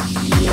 Yeah.